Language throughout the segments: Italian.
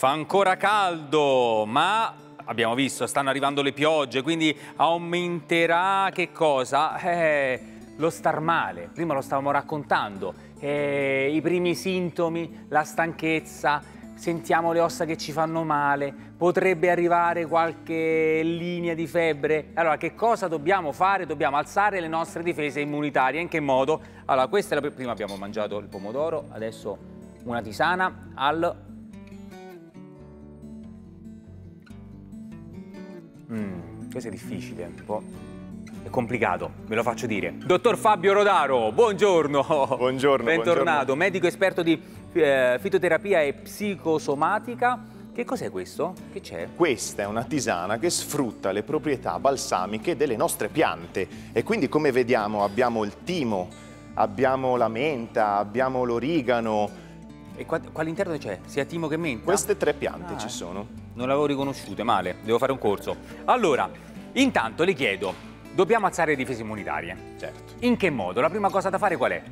Fa ancora caldo, ma abbiamo visto, stanno arrivando le piogge, quindi aumenterà che cosa? Eh, lo star male. Prima lo stavamo raccontando. Eh, I primi sintomi, la stanchezza, sentiamo le ossa che ci fanno male, potrebbe arrivare qualche linea di febbre. Allora, che cosa dobbiamo fare? Dobbiamo alzare le nostre difese immunitarie. In che modo? Allora, questa è la prima abbiamo mangiato il pomodoro, adesso una tisana al Mm, questo è difficile, un po'. È complicato, ve lo faccio dire. Dottor Fabio Rodaro, buongiorno. Buongiorno. Bentornato, buongiorno. medico esperto di eh, fitoterapia e psicosomatica. Che cos'è questo? Che c'è? Questa è una tisana che sfrutta le proprietà balsamiche delle nostre piante e quindi come vediamo abbiamo il timo, abbiamo la menta, abbiamo l'origano. E qua, qua all'interno c'è? Sia timo che menta? Queste tre piante Ah, ci sono. Non l'avevo riconosciute, male, devo fare un corso. Allora, intanto le chiedo, dobbiamo alzare le difese immunitarie. Certo. In che modo? La prima cosa da fare qual è?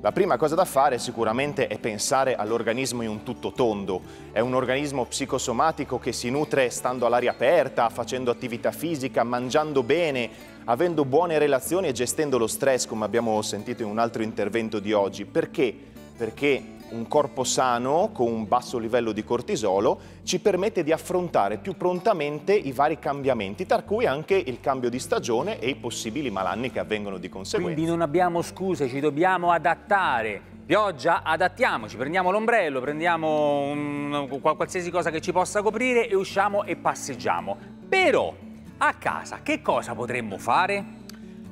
La prima cosa da fare sicuramente è pensare all'organismo in un tutto tondo. È un organismo psicosomatico che si nutre stando all'aria aperta, facendo attività fisica, mangiando bene, avendo buone relazioni e gestendo lo stress, come abbiamo sentito in un altro intervento di oggi. Perché? Perché un corpo sano con un basso livello di cortisolo ci permette di affrontare più prontamente i vari cambiamenti, tra cui anche il cambio di stagione e i possibili malanni che avvengono di conseguenza. Quindi non abbiamo scuse, ci dobbiamo adattare. Pioggia, adattiamoci, prendiamo l'ombrello, prendiamo un- qual- qualsiasi cosa che ci possa coprire e usciamo e passeggiamo. Però, a casa, che cosa potremmo fare?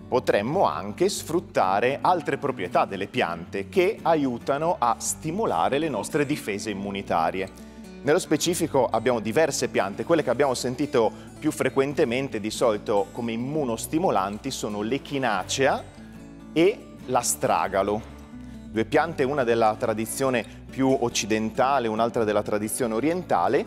Potremmo anche sfruttare altre proprietà delle piante che aiutano a stimolare le nostre difese immunitarie. Nello specifico abbiamo diverse piante, quelle che abbiamo sentito più frequentemente di solito come immunostimolanti sono l'echinacea e l'astragalo. Due piante, una della tradizione più occidentale, un'altra della tradizione orientale,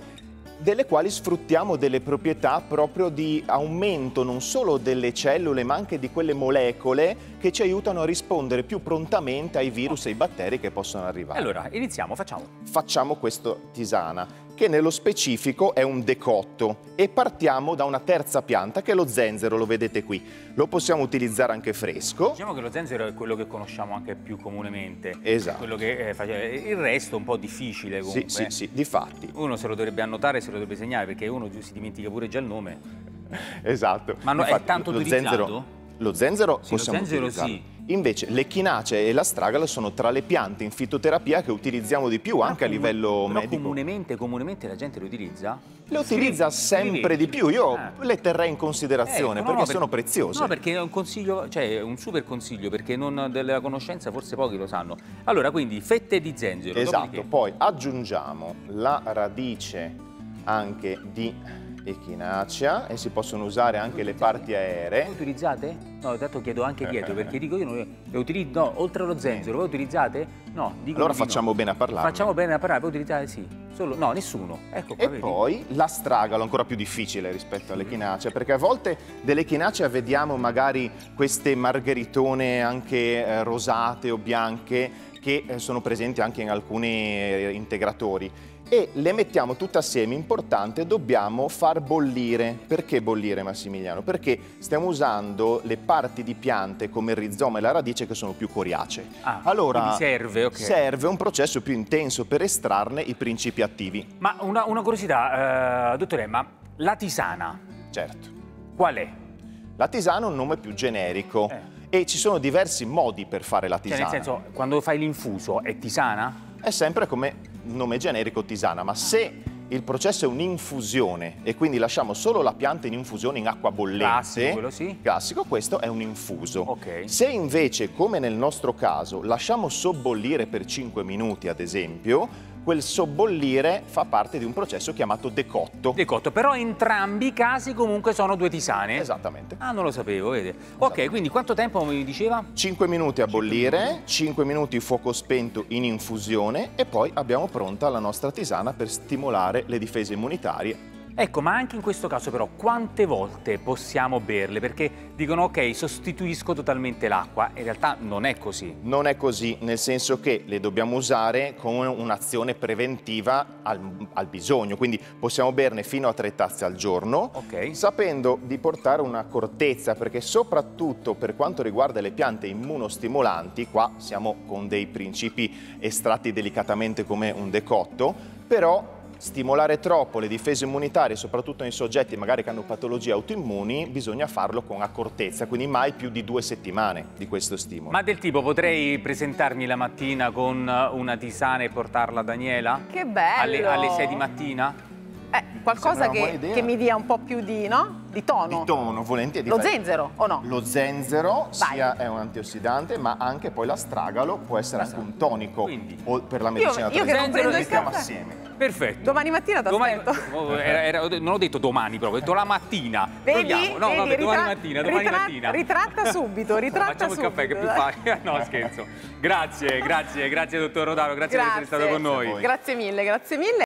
delle quali sfruttiamo delle proprietà proprio di aumento non solo delle cellule ma anche di quelle molecole che ci aiutano a rispondere più prontamente ai virus e ai batteri che possono arrivare. Allora, iniziamo, facciamo. Facciamo questa tisana che nello specifico è un decotto e partiamo da una terza pianta che è lo zenzero, lo vedete qui. Lo possiamo utilizzare anche fresco. Diciamo che lo zenzero è quello che conosciamo anche più comunemente. Esatto. Quello che eh, Il resto è un po' difficile comunque. Sì, sì, sì, difatti. Uno se lo dovrebbe annotare, se lo dovrebbe segnare, perché uno si dimentica pure già il nome. Esatto. Ma no- è Infatti, tanto lo utilizzato? zenzero, lo zenzero Sì, lo possiamo zenzero utilizzarlo. sì. Invece l'echinacea e l'astragalo sono tra le piante in fitoterapia che utilizziamo di più anche a livello però medico. comunemente, comunemente la gente lo utilizza? Le utilizza Scrivi- sempre di più, io Ah. le terrei in considerazione Ecco, no, perché no, sono per- preziose. No, perché è un consiglio, cioè un super consiglio, perché non della conoscenza forse pochi lo sanno. Allora, quindi fette di zenzero. Esatto, dopodiché- poi aggiungiamo la radice anche di echinacea e si possono usare anche le parti aeree. utilizzate? No, tanto chiedo anche dietro, perché dico io non le utilizzo, no, oltre allo zenzero, voi utilizzate? No, dico Allora di no. facciamo bene a parlarne. Facciamo bene a parlare, voi utilizzate sì. Solo, no, nessuno. Ecco qua, E vedi? poi l'astragalo, ancora più difficile rispetto all'echinacea, perché a volte dell'echinacea vediamo magari queste margheritone anche eh, rosate o bianche che eh, sono presenti anche in alcuni eh, integratori. E le mettiamo tutte assieme, importante, dobbiamo far bollire. Perché bollire Massimiliano? Perché stiamo usando le parti di piante come il rizoma e la radice che sono più coriacee. Ah, allora serve, ok. serve un processo più intenso per estrarne i principi attivi. Ma una, una curiosità, eh, dottore, ma la tisana Certo. qual è? La tisana è un nome più generico e ci sono diversi modi per fare la Cioè, tisana. nel senso, quando fai l'infuso è tisana? È sempre come nome generico tisana, ma se il processo è un'infusione e quindi lasciamo solo la pianta in infusione in acqua bollente, Classico, sì. classico, questo è un infuso. Ok. Se invece, come nel nostro caso, lasciamo sobbollire per 5 minuti, ad esempio, quel sobbollire fa parte di un processo chiamato decotto. Decotto, però entrambi i casi comunque sono due tisane? Esattamente. Ah, non lo sapevo, vede. Ok, quindi quanto tempo mi diceva? 5 minuti a bollire, 5 minuti fuoco spento in infusione e poi abbiamo pronta la nostra tisana per stimolare le difese immunitarie Ecco, ma anche in questo caso però quante volte possiamo berle? Perché dicono ok, sostituisco totalmente l'acqua, in realtà non è così. Non è così, nel senso che le dobbiamo usare con un'azione preventiva al, al, bisogno, quindi possiamo berne fino a tre tazze al giorno, okay. sapendo di portare un'accortezza, perché soprattutto per quanto riguarda le piante immunostimolanti, qua siamo con dei principi estratti delicatamente come un decotto, però stimolare troppo le difese immunitarie, soprattutto in soggetti magari che hanno patologie autoimmuni, bisogna farlo con accortezza, quindi mai più di due settimane di questo stimolo. Ma del tipo potrei presentarmi la mattina con una tisana e portarla a Daniela? Che bello! Alle, alle 6 di mattina? Eh, qualcosa che, che, mi dia un po' più di, no? di tono. Di tono, volentieri. Lo zenzero o no? Lo zenzero sia è un antiossidante, ma anche poi l'astragalo può essere anche un tonico Quindi. per la medicina io, io che non prendo il caffè. assieme. Perfetto. Domani mattina ti aspetto. Oh, era, era, non ho detto domani proprio, ho detto la mattina. Vedi? No, vedi, vabbè, domani mattina, domani ritratta, mattina. Ritratta subito, ritratta Facciamo subito. il caffè che è più facile. No, scherzo. Grazie, grazie, grazie dottor Rodaro, grazie, grazie per essere stato con noi. Grazie mille, grazie mille.